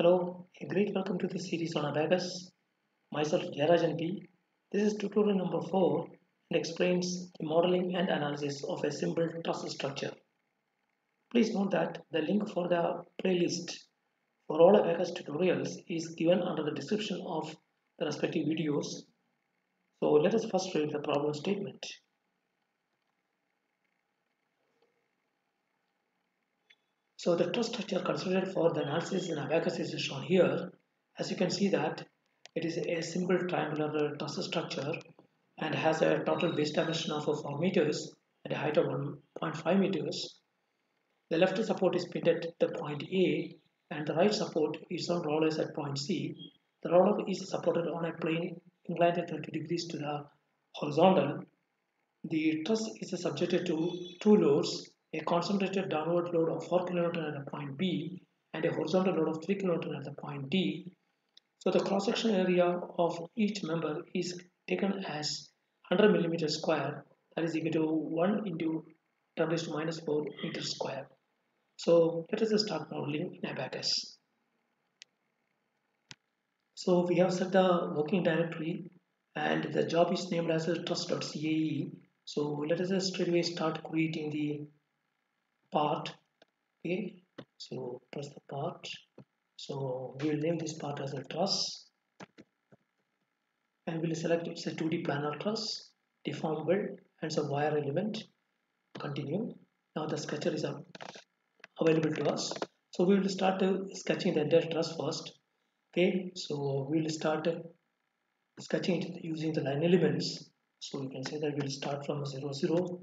Hello, a great welcome to this series on Abaqus. Myself Jayarajan P. This is tutorial number 4 and explains the modeling and analysis of a simple truss structure. Please note that the link for the playlist for all Abaqus tutorials is given under the description of the respective videos. So let us first read the problem statement. So the truss structure considered for the analysis in Abaqus is shown here. As you can see that it is a simple triangular truss structure and has a total base dimension of 4 meters and a height of 1.5 meters. The left support is pinned at the point A and the right support is on rollers at point C. The roller is supported on a plane inclined at 30 degrees to the horizontal. The truss is subjected to two loads a concentrated downward load of 4 kN at the point B and a horizontal load of 3 kN at the point D. So the cross-section area of each member is taken as 100 millimeter square that is equal to 1 into 10 raised to minus 4 meter square. So let us start modeling in Abaqus. So we have set the working directory and the job is named as a truss.cae. So let us straight away start creating the part okay so press the part. So we will name this part as a truss. And we'll select it's a 2d planar truss deformable and some wire element. Continue. Now the sketcher is available to us. So we will start uh, sketching the entire truss first. Okay so we will start uh, sketching it using the line elements. So you can say that we'll start from 0 0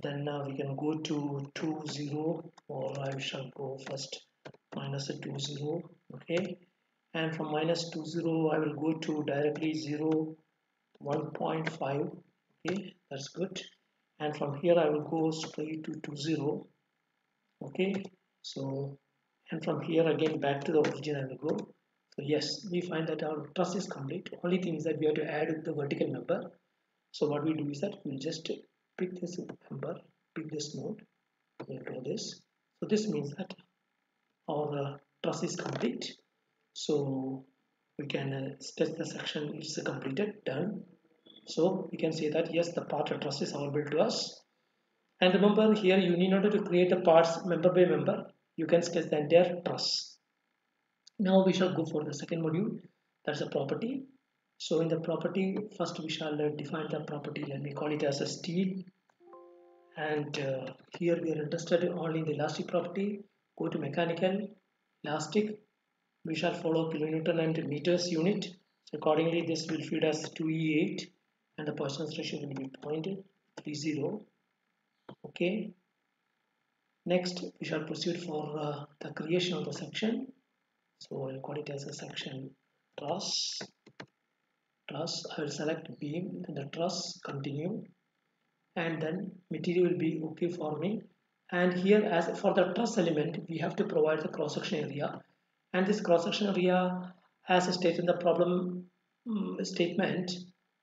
then now we can go to 2 0 or I shall go first minus a 2 0 okay? And from minus 2 0 I will go to directly 0 1.5 okay? That's good. And from here I will go straight to 2 0 okay? So and from here again back to the origin I will go. So yes we find that our truss is complete. Only thing is that we have to add the vertical number. So what we do is that we'll just pick this number pick this node draw this. So this means that our uh, truss is complete. So we can uh, sketch the section it's completed done. So we can say that yes the part of truss is available to us. And remember here you need not to create the parts member by member. You can sketch the entire truss now we shall go for the second module. That's a property so in the property, first we shall uh, define the property, let me call it as a steel. And uh, here we are interested only in the elastic property. Go to mechanical, elastic. We shall follow kilonewton and meters unit. So accordingly, this will feed us 2E8 and the Poisson's ratio will be 0.30. Okay. Next, we shall proceed for uh, the creation of the section. So I'll call it as a section truss truss I will select beam then the truss continue and then material will be okay for me. And here as for the truss element we have to provide the cross section area. And this cross section area as stated in the problem um, statement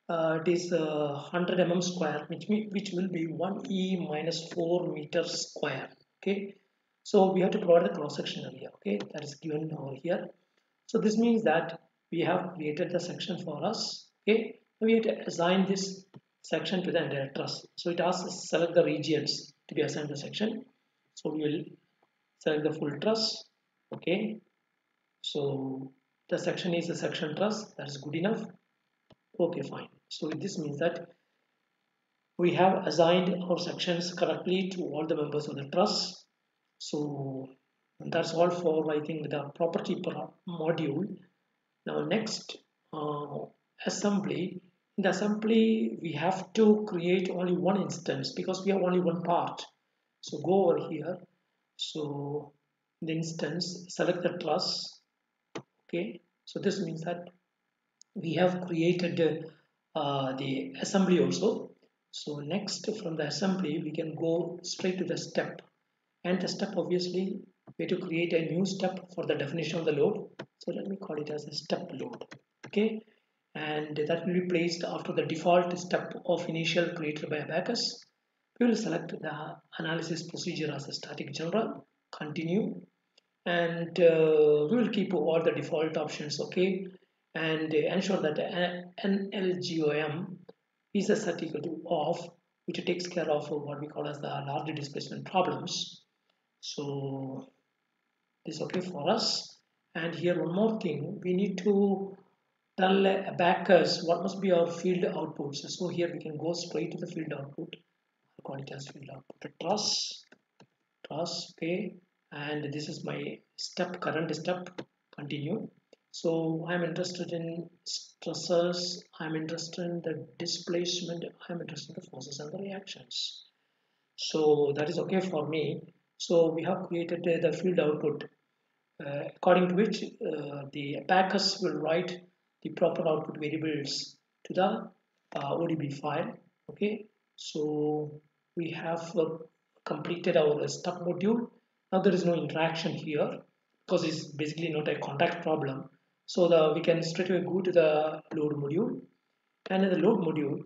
uh, it is uh, 100 mm square which, which will be 1e minus 4 meter square okay? So we have to provide the cross section area okay? That is given over here. So this means that we have created the section for us okay? We have to assign this section to the entire truss so it asks select the regions to be assigned the section. So we will select the full truss okay? So the section is a section truss that's good enough. Okay fine. So this means that we have assigned our sections correctly to all the members of the truss so that's all for I think the property module now next uh, assembly. In the assembly we have to create only one instance because we have only one part. So go over here. So the instance select the truss okay. So this means that we have created uh, the assembly also. So next from the assembly we can go straight to the step. And the step obviously we to create a new step for the definition of the load. So let me call it as a step load. Okay and that will be placed after the default step of initial created by Abaqus. We will select the analysis procedure as a static general continue and uh, we will keep all the default options okay? And ensure that NLGEOM is a set equal to off which takes care of what we call as the large displacement problems. So this is okay for us. And here one more thing we need to tell Abaqus what must be our field outputs. So here we can go straight to the field output. I call it as field output. Truss truss okay. And this is my step current step continue. So i'm interested in stresses i'm interested in the displacement. I'm interested in the forces and the reactions. So that is okay for me so we have created uh, the field output uh, according to which uh, the Abaqus will write the proper output variables to the uh, ODB file okay so we have uh, completed our step module now there is no interaction here because it's basically not a contact problem. So the, we can straight away go to the load module. And in the load module,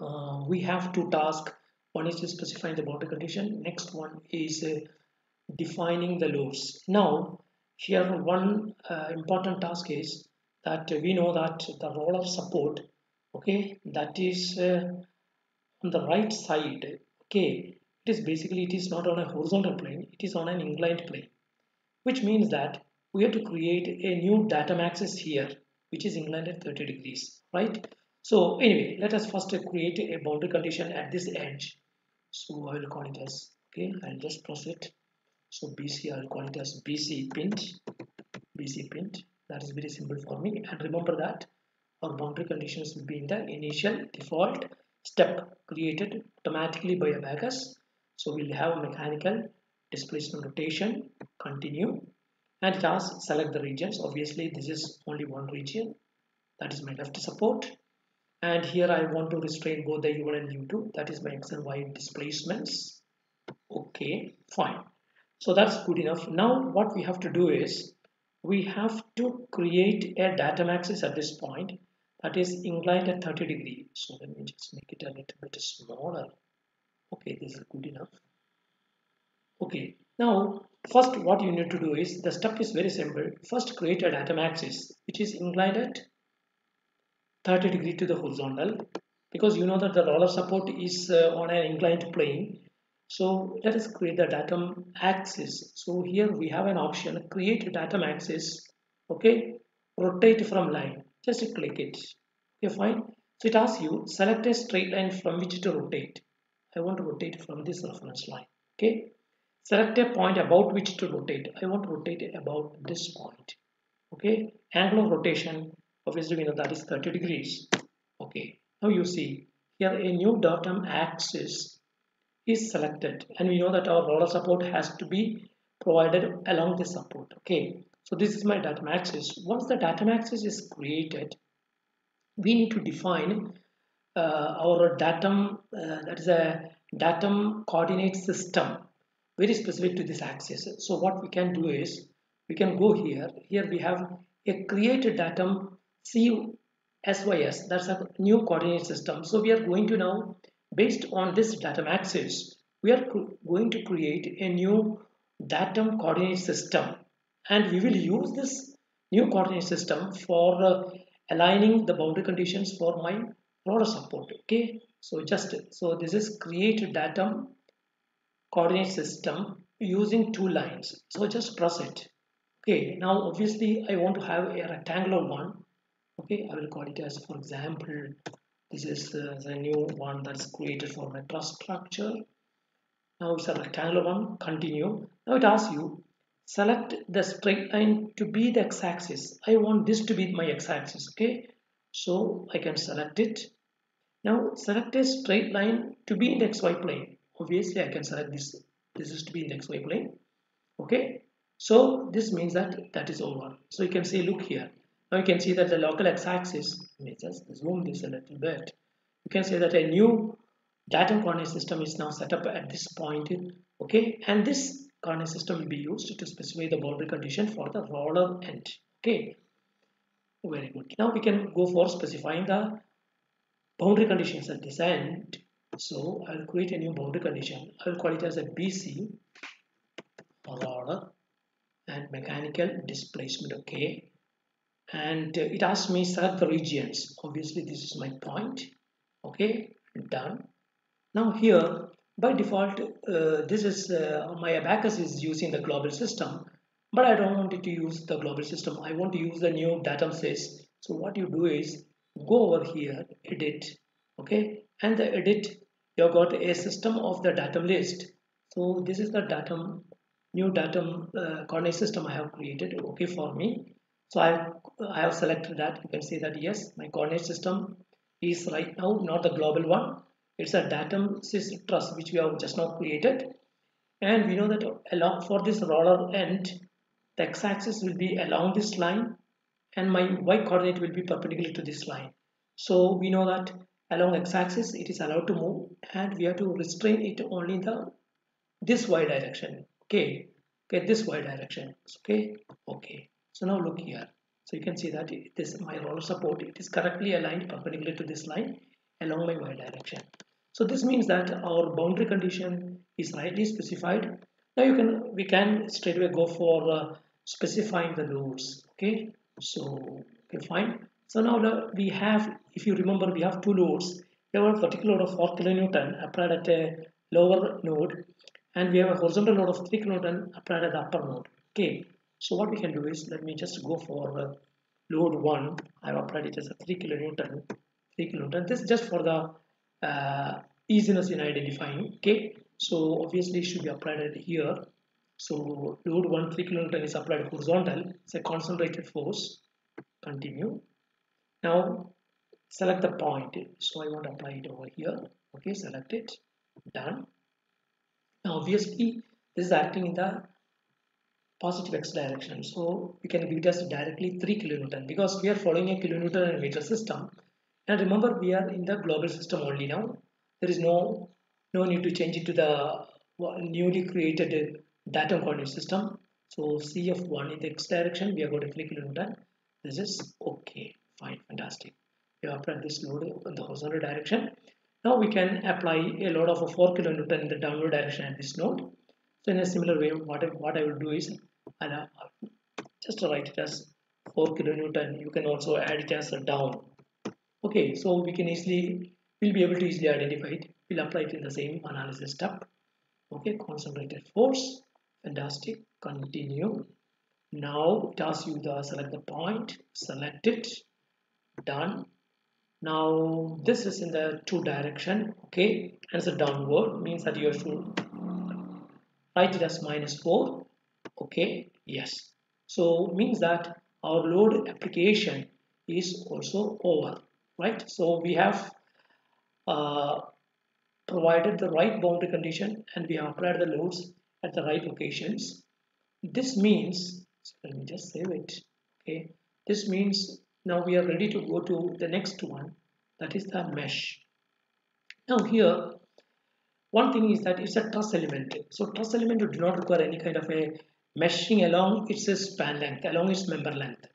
uh, we have two tasks. One is to specify the boundary condition. Next one is uh, defining the loads. Now, here one uh, important task is that we know that the role of support, okay, that is uh, on the right side, okay, it is basically it is not on a horizontal plane it is on an inclined plane which means that we have to create a new datum axis here which is inclined at 30 degrees right so anyway let us first create a boundary condition at this edge so I will call it as okay I'll just press it so BC I'll call it as BC pint BC pint that is very simple for me and remember that our boundary conditions will be in the initial default step created automatically by Abaqus so we'll have mechanical displacement rotation, continue, and it asks select the regions. Obviously, this is only one region. That is my left support. And here I want to restrain both the U1 and U2. That is my X and Y displacements. Okay, fine. So that's good enough. Now what we have to do is we have to create a datum axis at this point that is inclined at 30 degree. So let me just make it a little bit smaller okay this is good enough okay now first what you need to do is the step is very simple first create a datum axis which is inclined at 30 degree to the horizontal because you know that the roller support is uh, on an inclined plane so let us create the datum axis so here we have an option create datum axis okay rotate from line just click it okay fine so it asks you select a straight line from which to rotate I want to rotate from this reference line. Okay. Select a point about which to rotate. I want to rotate about this point. Okay. Angle of rotation, obviously we know that is 30 degrees. Okay. Now you see here a new datum axis is selected and we know that our roller support has to be provided along the support. Okay. So this is my datum axis. Once the datum axis is created, we need to define uh, our datum uh, that is a datum coordinate system very specific to this axis so what we can do is we can go here here we have a created datum CSYS that's a new coordinate system. So we are going to now based on this datum axis we are going to create a new datum coordinate system. And we will use this new coordinate system for uh, aligning the boundary conditions for my roller support okay? So just so this is create datum coordinate system using two lines. So just press it okay? Now obviously I want to have a rectangular one okay I will call it as for example this is uh, the new one that's created for my truss structure now it's a rectangular one continue now it asks you select the straight line to be the x-axis I want this to be my x-axis okay so I can select it now select a straight line to be in the xy plane. Obviously I can select this. This is to be in the xy plane. Okay. So this means that that is over. So you can say look here. Now you can see that the local x-axis, let me just zoom this a little bit. You can see that a new datum coordinate system is now set up at this point. Okay. And this coordinate system will be used to specify the boundary condition for the roller end. Okay. Very good. Now we can go for specifying the boundary conditions at this end. So I'll create a new boundary condition. I'll call it as a BC order. and mechanical displacement okay and uh, it asks me select the regions. Obviously this is my point. Okay done. Now here by default uh, this is uh, my Abaqus is using the global system but I don't want it to use the global system. I want to use the new datum sys so what you do is go over here edit okay? And the edit you got a system of the datum list. So this is the datum new datum uh, coordinate system I have created okay for me so I, I have selected that. You can see that yes my coordinate system is right now not the global one. It's a datum sys truss which we have just now created. And we know that along for this roller end the x-axis will be along this line and my y coordinate will be perpendicular to this line. So we know that along x-axis it is allowed to move and we have to restrain it only the this y direction. Okay. Okay this y direction. Okay. Okay so now look here. So you can see that this my roller support. It is correctly aligned perpendicular to this line along my y direction. So this means that our boundary condition is rightly specified. Now you can we can straight away go for uh, specifying the loads okay? So okay fine. So now we have, if you remember, we have two loads. We have a vertical load of 4 kilonewton applied at a lower node and we have a horizontal load of 3 kilonewton applied at the upper node. Okay, so what we can do is, let me just go for uh, load 1. I have applied it as a 3 kilonewton. 3 kilonewton. This is just for the uh, easiness in identifying. Okay, so obviously it should be applied here. So load 1 3 kilonewton is applied horizontal. It's a concentrated force. Continue now select the point so I want to apply it over here okay select it done now obviously this is acting in the positive x direction. So we can give it as directly 3 kilonewton because we are following a kilonewton and meter system. And remember we are in the global system only now. There is no no need to change it to the uh, newly created datum coordinate system. So cf1 in the x direction. We are going to 3 kilonewton this is okay. Fine. Fantastic. We have applied this load in the horizontal direction. Now we can apply a load of a 4 kilonewton in the downward direction at this node. So in a similar way what I, what I will do is I'll just write it as 4 kilonewton. You can also add it as a down. Okay so we can easily we'll be able to easily identify it. We'll apply it in the same analysis step. Okay concentrated force fantastic continue. Now it asks you to select the point select it done. Now this is in the two direction okay? And it's a downward means that you have to write it as minus 4 okay? Yes. So means that our load application is also over right? So we have uh, provided the right boundary condition and we have applied the loads at the right locations. This means so let me just save it okay? This means now we are ready to go to the next one that is the mesh. Now here one thing is that it's a truss element. So truss element do not require any kind of a meshing along its span length along its member length.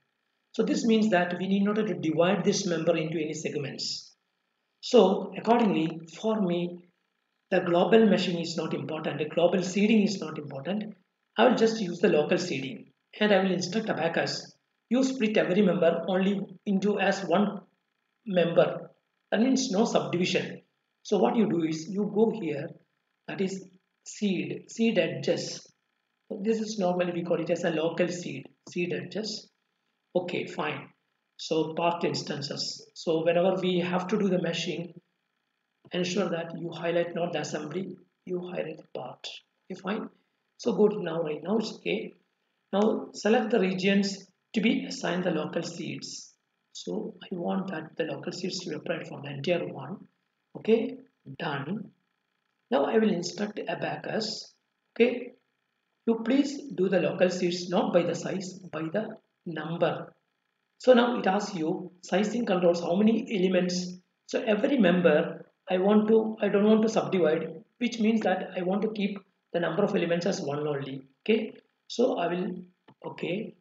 So this means that we need not to divide this member into any segments. So accordingly for me the global meshing is not important the global seeding is not important. I will just use the local seeding and I will instruct Abaqus you split every member only into as one member. That means no subdivision. So what you do is you go here that is seed seed edges this is normally we call it as a local seed seed edges okay fine so part instances so whenever we have to do the meshing ensure that you highlight not the assembly you highlight the part okay fine so go to now right now it's okay now select the regions to be assigned the local seeds. So I want that the local seeds to be applied for the entire one. Okay, done. Now I will instruct Abaqus. Okay, you please do the local seeds not by the size, by the number. So now it asks you sizing controls how many elements. So every member I want to, I don't want to subdivide, which means that I want to keep the number of elements as one only. Okay, so I will, okay,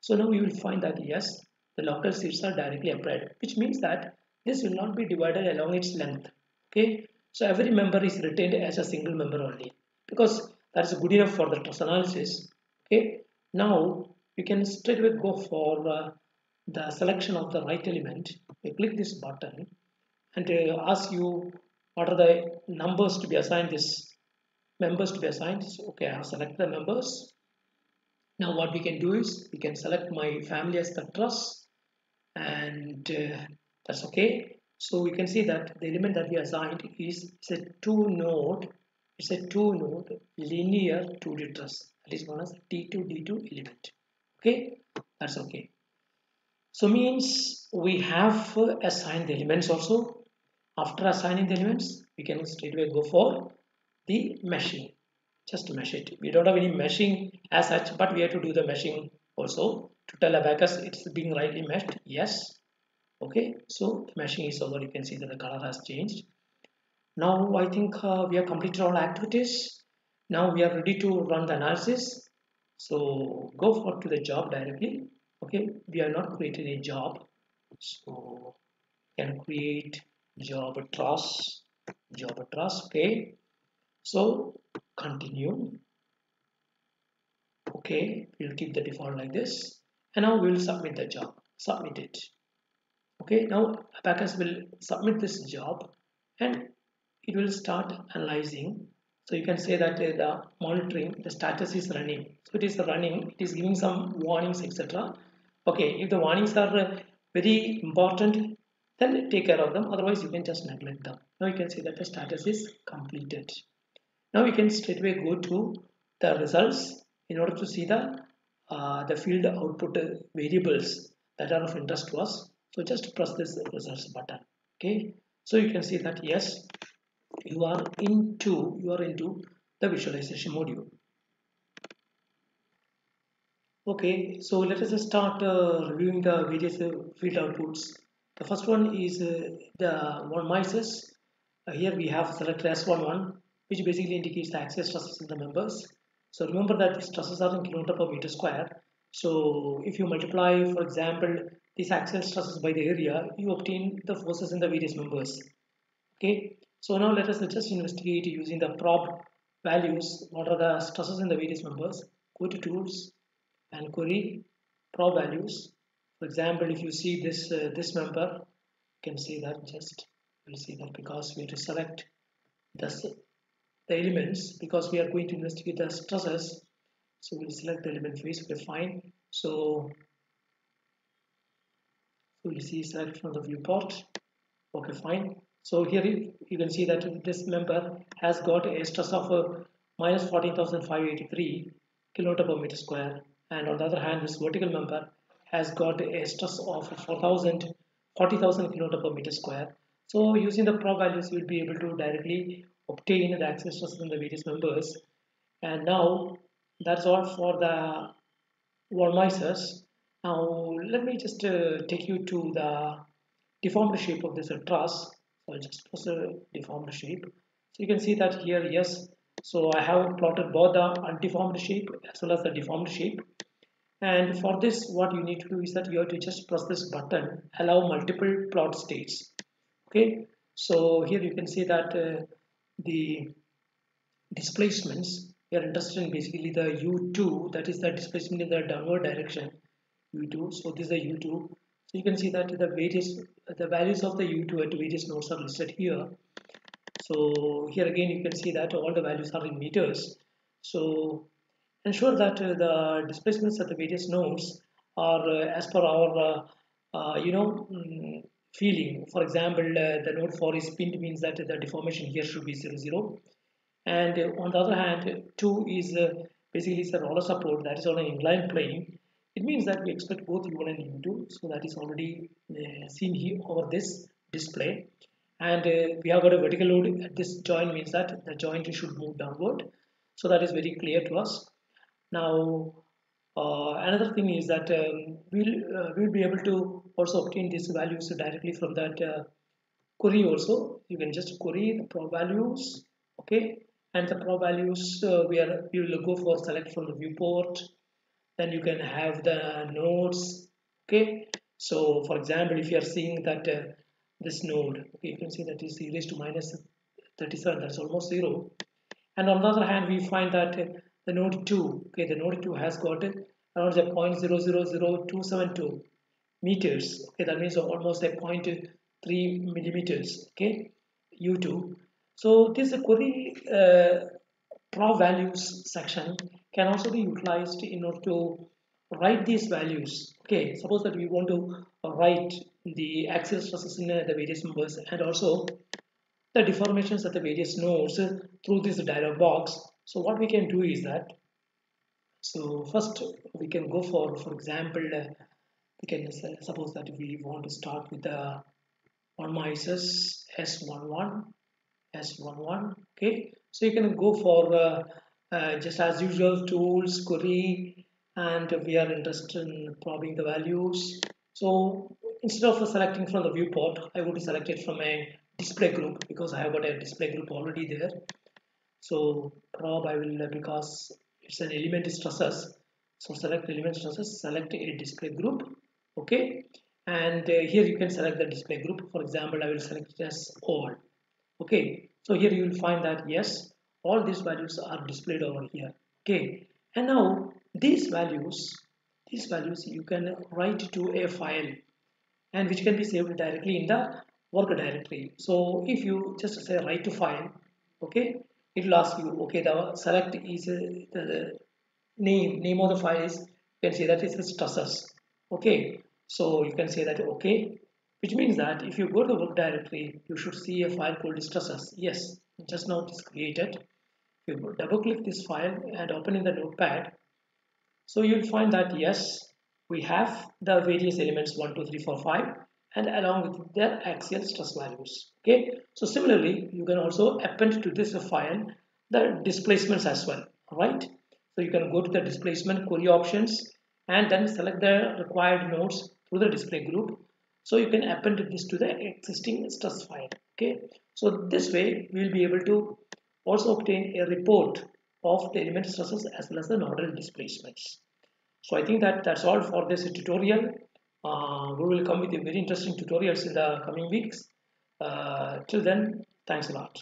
so now you will find that yes, the local seeds are directly applied, which means that this will not be divided along its length. Okay, so every member is retained as a single member only because that is good enough for the truss analysis. Okay, now you can straight away go for uh, the selection of the right element. You click this button and uh, ask you what are the numbers to be assigned this members to be assigned. So, okay I have selected the members. Now what we can do is we can select my family as the truss and uh, that's okay. So we can see that the element that we assigned is, is a two node it's a two node linear 2D truss that is known as T2 D2 element. Okay? That's okay. So means we have assigned the elements also. After assigning the elements we can straightway go for the meshing. Just mesh it. We don't have any meshing as such but we have to do the meshing also to tell Abaqus it's being rightly meshed. Yes. Okay? So the meshing is over. You can see that the color has changed now I think uh, we have completed all activities. Now we are ready to run the analysis. So go for to the job directly. Okay we are not creating a job. So can create job truss job truss okay. So continue. Okay we'll keep the default like this. And now we'll submit the job. Submit it. Okay now Abaqus will submit this job. And it will start analyzing. So you can say that uh, the monitoring the status is running. So it is running it is giving some warnings etc okay if the warnings are uh, very important then take care of them. Otherwise you can just neglect them. Now you can see that the status is completed. Now we can straight away go to the results in order to see the uh, the field output variables that are of interest to us. So just press this results button. Okay? So you can see that yes you are into you are into the visualization module. Okay so let us start uh, reviewing the various uh, field outputs. The first one is uh, the von Mises. Uh, here we have selected s11 which basically indicates the axial stresses in the members. So remember that these stresses are in kilometer per meter square. So if you multiply for example these axial stresses by the area you obtain the forces in the various members. Okay so now let us just investigate using the probe values. What are the stresses in the various members? Go to tools and query probe values. For example, if you see this uh, this member, you can see that just we'll see that because we have to select the, the elements because we are going to investigate the stresses. So we'll select the element face. Okay, fine. So so we'll see select from the viewport. Okay, fine. So here you can see that this member has got a stress of uh, minus 14,583 kilonewton per meter square and on the other hand this vertical member has got a stress of 4,000 40,000 kilonewton per meter square. So using the probe values you will be able to directly obtain the axial stress in the various members and now that's all for the Mises. Now let me just uh, take you to the deformed shape of this truss so I'll just press a deformed shape. So you can see that here yes. So I have plotted both the undeformed shape as well as the deformed shape. And for this what you need to do is that you have to just press this button allow multiple plot states. Okay? So here you can see that uh, the displacements we are interested in basically the u2 that is the displacement in the downward direction u2 so this is the u2 so you can see that the various the values of the U2 at various nodes are listed here. So here again you can see that all the values are in meters. So ensure that uh, the displacements at the various nodes are uh, as per our uh, you know um, feeling. For example, the node 4 is pinned means that the deformation here should be 0 0 and on the other hand 2 is basically is the roller support that is on an inclined plane it means that we expect both u1 and u2 so that is already uh, seen here over this display. And uh, we have got a vertical load. At this joint means that the joint should move downward. So that is very clear to us. Now uh, another thing is that um, we'll uh, we'll be able to also obtain these values directly from that uh, query also. You can just query the probe values okay? And the probe values uh, we are we will go for select from the viewport then you can have the nodes okay? So for example if you are seeing that uh, this node okay you can see that is e raised to minus 37 that's almost zero. And on the other hand we find that uh, the node 2 okay the node 2 has got around the 0.000272 meters okay that means almost a 0.3 millimeters okay u2 so this query uh, probe values section can also be utilized in order to write these values. Okay suppose that we want to write the axial stresses in the various members and also the deformations at the various nodes through this dialog box. So what we can do is that so first we can go for for example we can suppose that we want to start with the von Mises s11 s11 okay so you can go for uh, uh, just as usual tools query and we are interested in probing the values. So instead of selecting from the viewport I would select it from a display group because I have got a display group already there. So prob I will because it's an element stresses. So select element stresses select a display group okay? And uh, here you can select the display group. For example I will select it as all okay so here you will find that yes all these values are displayed over here. Okay. And now these values these values you can write to a file and which can be saved directly in the work directory. So if you just say write to file okay it will ask you okay the select is uh, the name name of the file is you can say that is stresses okay. So you can say that okay which means that if you go to the work directory you should see a file called stresses yes just now it is created. You double click this file and open in the notepad so you'll find that yes we have the various elements 1 2 3 4 5 and along with their axial stress values. Okay? So similarly you can also append to this file the displacements as well. Right so you can go to the displacement query options and then select the required nodes through the display group so you can append this to the existing stress file okay so this way we will be able to also obtain a report of the element stresses as well as the nodal displacements. So I think that that's all for this tutorial. Uh, we will come with a very interesting tutorials in the coming weeks. Uh, till then, thanks a lot.